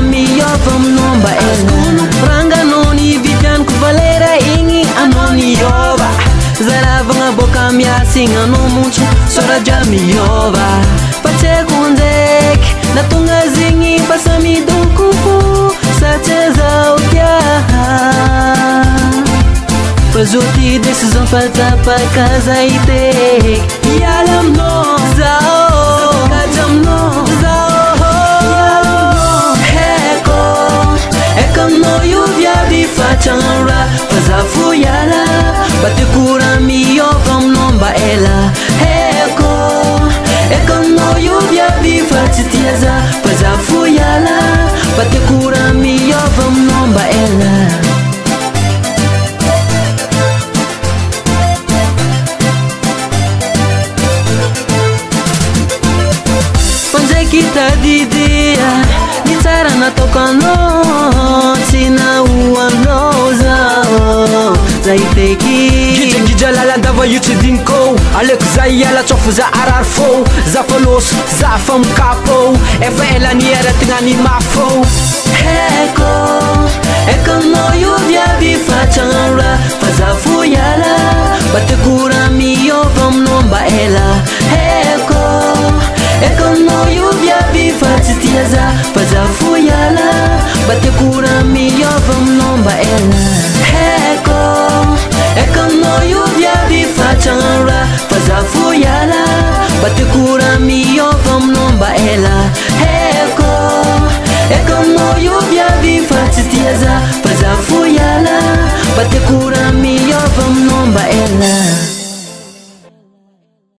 miôva aminao mba ekono ranganao ny vidianiko valera igny anao ny iôva zalavagna bôka miasy igny anao montsy sorajra miôva fatsaiko nzaky natonga zegny paasamidokoko satsyzaokiah azotydeiiofataakazait ia tsy tia za praza fo iala mba tiakora miova aminamba ela fandzaky tadydia ni tsara nataokana sy naho amina za za iteky io tsy dignykôo alaoko za iala tsafa za arary fô zafa loso za famikapoôo efa elanieratagnanymafôo te cura